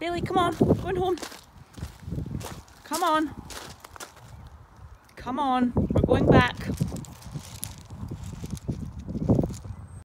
Bailey, come on. Going home. Come on. Come on. We're going back.